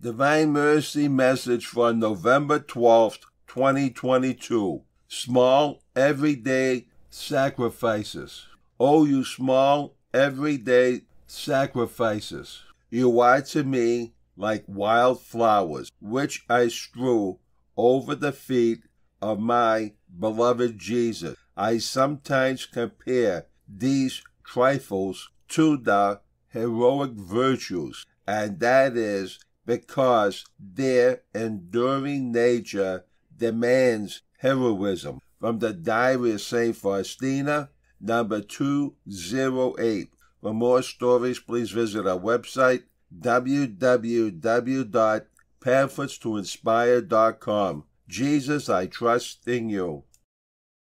Divine Mercy message for November 12th, 2022. Small, everyday sacrifices. Oh, you small, everyday sacrifices. You are to me like wild flowers, which I strew over the feet of my beloved Jesus. I sometimes compare these trifles to the heroic virtues, and that is because their enduring nature demands heroism. From the Diary of St. Faustina, number 208. For more stories, please visit our website, www.pamphletstoinspire.com. Jesus, I trust in you.